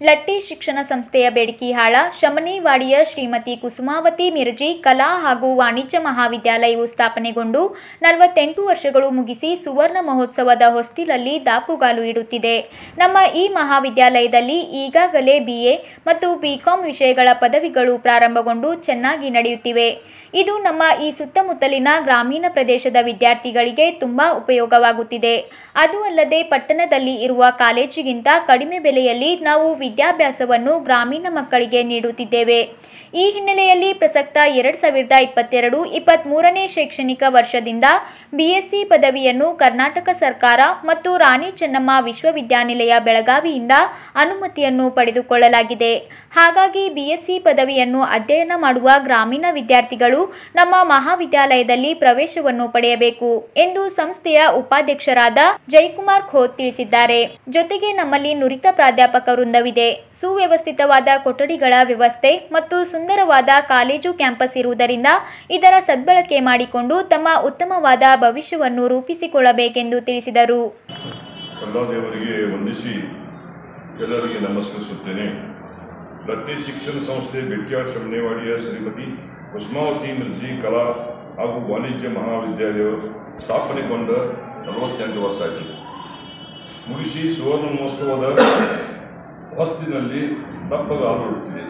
ಲಟ್ಟಿ ಶಿಕ್ಷಣ ಸಂಸ್ಥೆಯ ಬೇಡಿಕಿಹಾಳ ಶಮನಿವಾಡಿಯ ಶ್ರೀಮತಿ ಕುಸುಮಾವತಿ ಮಿರ್ಜಿ ಕಲಾ ಹಾಗೂ ವಾಣಿಜ್ಯ ಮಹಾವಿದ್ಯಾಲಯವು ಸ್ಥಾಪನೆಗೊಂಡು ನಲವತ್ತೆಂಟು ವರ್ಷಗಳು ಮುಗಿಸಿ ಸುವರ್ಣ ಮಹೋತ್ಸವದ ಹೊಸ್ತಿಲಲ್ಲಿ ದಾಪುಗಾಲು ಇಡುತ್ತಿದೆ. ನಮ್ಮ ಈ ಮಹಾವಿದ್ಯಾಲಯದಲ್ಲಿ ಈಗಾಗಲೇ ಬಿಎ ಮತ್ತು ಬಿಕಾಂ ವಿಷಯಗಳ ಪದವಿಗಳು ಪ್ರಾರಂಭಗೊಂಡು ಚೆನ್ನಾಗಿ ನಡೆಯುತ್ತಿವೆ. ಇದು ನಮ್ಮ ಈ ಸುತ್ತಮುತ್ತಲಿನ ಗ್ರಾಮೀಣ ಪ್ರದೇಶದ ವಿದ್ಯಾರ್ಥಿಗಳಿಗೆ ತುಂಬ ಉಪಯೋಗವಾಗುತ್ತಿದೆ. ಅದು ಅಲ್ಲದೆ ಪಟ್ಟಣದಲ್ಲಿ ಇರುವ ಕಾಲೇಜಿಗಿಂತ ಕಡಿಮೆ ಬೆಲೆಯಲ್ಲಿ ನಾವು ವಿದ್ಯಾಭ್ಯಾಸವನ್ನು ಗ್ರಾಮೀಣ ಮಕ್ಕಳಿಗೆ ನೀಡುತ್ತಿದ್ದೇವೆ. ಈ ಹಿನ್ನೆಲೆಯಲ್ಲಿ ಪ್ರಸಕ್ತ ಎರಡು ಸಾವಿರದ ಇಪ್ಪತ್ತೆರಡು ಇಪ್ಪತ್ತ್ಮೂರನೇ ಶೈಕ್ಷಣಿಕ ವರ್ಷದಿಂದ ಬಿಎಸ್ಸಿ ಪದವಿಯನ್ನು ಕರ್ನಾಟಕ ಸರ್ಕಾರ ಮತ್ತು ರಾಣಿ ಚೆನ್ನಮ್ಮ ವಿಶ್ವವಿದ್ಯಾನಿಲಯ ಬೆಳಗಾವಿಯಿಂದ ಅನುಮತಿಯನ್ನು ಪಡೆದುಕೊಳ್ಳಲಾಗಿದೆ. ಹಾಗಾಗಿ ಬಿಎಸ್ಸಿ ಪದವಿಯನ್ನು ಅಧ್ಯಯನ ಮಾಡುವ ಗ್ರಾಮೀಣ ವಿದ್ಯಾರ್ಥಿಗಳು ನಮ್ಮ ಮಹಾವಿದ್ಯಾಲಯದಲ್ಲಿ ಪ್ರವೇಶವನ್ನು ಪಡೆಯಬೇಕು ಎಂದು ಸಂಸ್ಥೆಯ ಉಪಾಧ್ಯಕ್ಷರಾದ ಜಯಕುಮಾರ್ ಖೋತ್ ತಿಳಿಸಿದ್ದಾರೆ. ಜೊತೆಗೆ ನಮ್ಮಲ್ಲಿ ನುರಿತ ಪ್ರಾಧ್ಯಾಪಕ ವೃಂದವಿದೆ ಸುವ್ಯವಸ್ಥಿತವಾದ ಕೊಠಡಿಗಳ ವ್ಯವಸ್ಥೆ ಮತ್ತು ಸುಂದರವಾದ ಕಾಲೇಜು ಕ್ಯಾಂಪಸ್ ಇರುವುದರಿಂದ ಇದರ ಸದ್ಬಳಕೆ ಮಾಡಿಕೊಂಡು ತಮ್ಮ ಉತ್ತಮವಾದ ಭವಿಷ್ಯವನ್ನು ರೂಪಿಸಿಕೊಳ್ಳಬೇಕೆಂದು ತಿಳಿಸಿದರು. ಎಲ್ಲರಿಗೆ ನಮಸ್ಕರಿಸುತ್ತೇನೆ. ದತ್ತಿ ಶಿಕ್ಷಣ ಸಂಸ್ಥೆ ಬೆಟ್ಟಿಯಾಳ್ ಶಮನೇವಾಡಿಯ ಶ್ರೀಮತಿ ಕುಸುಮಾವತಿ ಮಿರ್ಜಿ ಕಲಾ ಹಾಗೂ ವಾಣಿಜ್ಯ ಮಹಾವಿದ್ಯಾಲಯ ಸ್ಥಾಪನೆಗೊಂಡ ನಲವತ್ತೆಂಟು ವರ್ಷ ಆಯಿತು. ಮುಗಿಸಿ ಸುವರ್ಣ ಮಹೋತ್ಸವದ ಹೊಸ್ತಿನಲ್ಲಿ ದಪ್ಪಗಾಲು ಇಡುತ್ತಿದೆ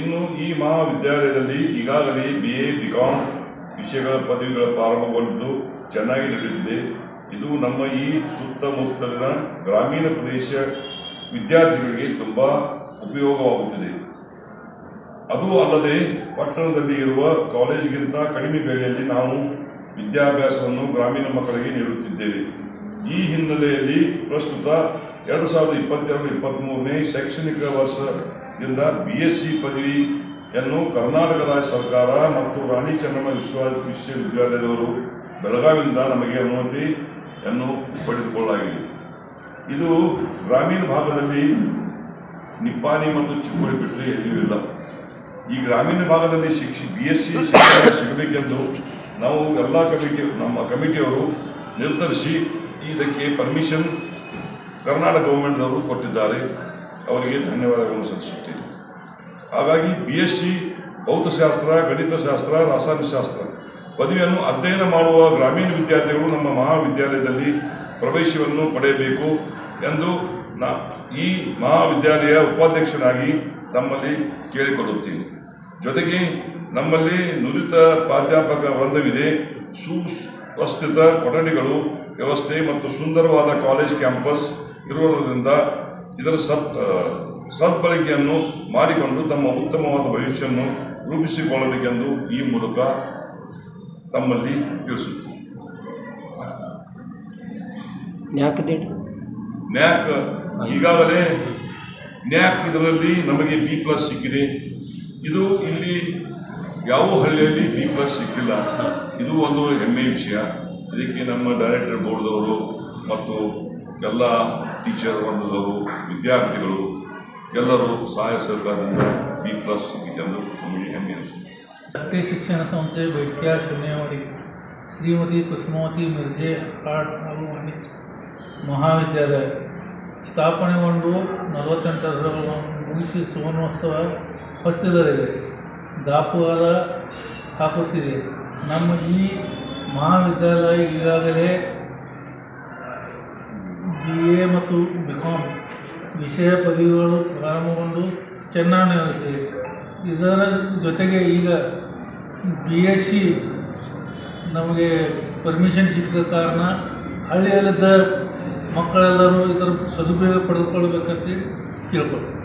ಇನ್ನು ಈ ಮಹಾವಿದ್ಯಾಲಯದಲ್ಲಿ ಈಗಾಗಲೇ ಬಿ ಎ ಬಿಕಾಂ ವಿಷಯಗಳ ಪದವಿಗಳ ಪ್ರಾರಂಭಗೊಂಡಿದ್ದು ಚೆನ್ನಾಗಿ ನಡೆಯುತ್ತಿದೆ ಇದು ನಮ್ಮ ಈ ಸುತ್ತಮುತ್ತಲಿನ ಗ್ರಾಮೀಣ ಪ್ರದೇಶ ವಿದ್ಯಾರ್ಥಿಗಳಿಗೆ ತುಂಬ ಉಪಯೋಗವಾಗುತ್ತಿದೆ. ಅದು ಅಲ್ಲದೆ ಪಟ್ಟಣದಲ್ಲಿ ಇರುವ ಕಾಲೇಜಿಗಿಂತ ಕಡಿಮೆ ಬೆಲೆಯಲ್ಲಿ ನಾವು ವಿದ್ಯಾಭ್ಯಾಸವನ್ನು ಗ್ರಾಮೀಣ ಮಕ್ಕಳಿಗೆ ನೀಡುತ್ತಿದ್ದೇವೆ. ಈ ಹಿನ್ನೆಲೆಯಲ್ಲಿ ಪ್ರಸ್ತುತ ಎರಡು ಸಾವಿರದ ಇಪ್ಪತ್ತೆರಡು ಇಪ್ಪತ್ತ್ಮೂರನೇ ಶೈಕ್ಷಣಿಕ ವರ್ಷದಿಂದ ಬಿ ಎಸ್ ಸಿ ಪದವಿಯನ್ನು ಕರ್ನಾಟಕ ರಾಜ್ಯ ಸರ್ಕಾರ ಮತ್ತು ರಾಣಿ ಚೆನ್ನಮ್ಮ ವಿಶ್ವ ವಿಶ್ವವಿದ್ಯಾಲಯದವರು ಬೆಳಗಾವಿಯಿಂದ ನಮಗೆ ಅನುಮತಿಯನ್ನು ಪಡೆದುಕೊಳ್ಳಲಾಗಿದೆ. ಇದು ಗ್ರಾಮೀಣ ಭಾಗದಲ್ಲಿ ನಿಪ್ಪಾಣಿ ಮತ್ತು ಚಿಕ್ಕೋಡಿ ಬಿಟ್ಟರೆ ಎಲ್ಲಿಯೂ ಇಲ್ಲ. ಈ ಗ್ರಾಮೀಣ ಭಾಗದಲ್ಲಿ ಶಿಕ್ಷಿ ಬಿ ಎಸ್ ಸಿ ಶಿಕ್ಷಣ ಸಿಗಬೇಕೆಂದು ನಾವು ಎಲ್ಲ ಕಮಿಟಿ, ನಮ್ಮ ಕಮಿಟಿಯವರು ನಿರ್ಧರಿಸಿ ಇದಕ್ಕೆ ಪರ್ಮಿಷನ್ ಕರ್ನಾಟಕ ಗೌರ್ಮೆಂಟ್ನವರು ಕೊಟ್ಟಿದ್ದಾರೆ, ಅವರಿಗೆ ಧನ್ಯವಾದಗಳನ್ನು ಸಲ್ಲಿಸುತ್ತೇನೆ. ಹಾಗಾಗಿ ಬಿ ಎಸ್ ಸಿ ಭೌತಶಾಸ್ತ್ರ, ಗಣಿತಶಾಸ್ತ್ರ ರಾಸಾಯನಶಾಸ್ತ್ರ ಪದವಿಯನ್ನು ಅಧ್ಯಯನ ಮಾಡುವ ಗ್ರಾಮೀಣ ವಿದ್ಯಾರ್ಥಿಗಳು ನಮ್ಮ ಮಹಾವಿದ್ಯಾಲಯದಲ್ಲಿ ಪ್ರವೇಶವನ್ನು ಪಡೆಯಬೇಕು ಎಂದು ನಾ ಈ ಮಹಾವಿದ್ಯಾಲಯ ಉಪಾಧ್ಯಕ್ಷನಾಗಿ ತಮ್ಮಲ್ಲಿ ಕೇಳಿಕೊಳ್ಳುತ್ತೇನೆ. ಜೊತೆಗೆ ನಮ್ಮಲ್ಲಿ ನುರಿತ ಪ್ರಾಧ್ಯಾಪಕ ವೃಂದವಿದೆ. ಸುವ್ಯವಸ್ಥಿತ ಕೊಠಡಿಗಳು ವ್ಯವಸ್ಥೆ ಮತ್ತು ಸುಂದರವಾದ ಕಾಲೇಜ್ ಕ್ಯಾಂಪಸ್ ಇರುವುದರಿಂದ ಇದರ ಸತ್ ಸದ್ಬಳಕೆಯನ್ನು ಮಾಡಿಕೊಂಡು ತಮ್ಮ ಉತ್ತಮವಾದ ಭವಿಷ್ಯವನ್ನು ರೂಪಿಸಿಕೊಳ್ಳಬೇಕೆಂದು ಈ ಮೂಲಕ ತಮ್ಮಲ್ಲಿ ತಿಳಿಸುತ್ತೆ ನ್ಯಾಕ್ ನ್ಯಾಕ್ ಈಗಾಗಲೇ ನ್ಯಾಕ್ ಇದರಲ್ಲಿ ನಮಗೆ ಬಿ ಪ್ಲಸ್ ಸಿಕ್ಕಿದೆ. ಇದು ಇಲ್ಲಿ ಯಾವ ಹಳ್ಳಿಯಲ್ಲಿ ಬಿ ಪ್ಲಸ್ ಸಿಕ್ಕಿಲ್ಲ. ಇದು ಒಂದು ಹೆಮ್ಮೆಯ ವಿಷಯ. ಇದಕ್ಕೆ ನಮ್ಮ ಡೈರೆಕ್ಟರ್ ಬೋರ್ಡ್ದವರು ಮತ್ತು ಎಲ್ಲ ಟೀಚರ್ ವರ್ಗದವರು, ವಿದ್ಯಾರ್ಥಿಗಳು, ಎಲ್ಲರೂ ಸಹಾಯ ಸರ್ಕಾರದಿಂದ ಬಿ ಪ್ಲಸ್ ಸಿಕ್ಕಿದೆ ಎಂದು ನಮಗೆ ಹೆಮ್ಮೆ ಅನಿಸುತ್ತೆ. ಶಿಕ್ಷಣ ಸಂಸ್ಥೆ ಬೆಳ್ಕಿಯ ಶೂನ್ಯವಾಡಿ ಶ್ರೀಮತಿ ಕುಸುಮಾವತಿ ಮಿರ್ಜೆ ಆರ್ಟ್ ಹಾಗೂ ವಾಣಿಜ್ಯ ಮಹಾವಿದ್ಯಾಲಯ. ಸ್ಥಾಪನೆಗೊಂಡು ನಲವತ್ತೆಂಟರ ಮುಗಿಸಿ ಸುವರ್ಣೋತ್ಸವ ಹೊಸ್ತಿದಲ್ಲಿದೆ ದಾಪುವಾದ ಹಾಕುತ್ತಿದೆ. ನಮ್ಮ ಈ ಮಹಾವಿದ್ಯಾಲಯ ಈಗಾಗಲೇ ಬಿ ಎ ಮತ್ತು ಬಿ ಕಾಮ್ ವಿಷಯ ಪದವಿಗಳು ಪ್ರಾರಂಭಗೊಂಡು ಚೆನ್ನಾಗಿ ನಡೆಯುತ್ತಿದೆ ಇದರ ಜೊತೆಗೆ ಈಗ ಬಿ ಎಸ್ ಸಿ ನಮಗೆ ಪರ್ಮಿಷನ್ ಸಿಕ್ಕಿದ ಕಾರಣ ಹಳ್ಳಿಯಲ್ಲಿದ್ದ ಮಕ್ಕಳೆಲ್ಲರೂ ಇದರ ಸದುಪಯೋಗ ಪಡೆದುಕೊಳ್ಬೇಕಂತ ಕೇಳ್ಕೊಳ್ತೀನಿ.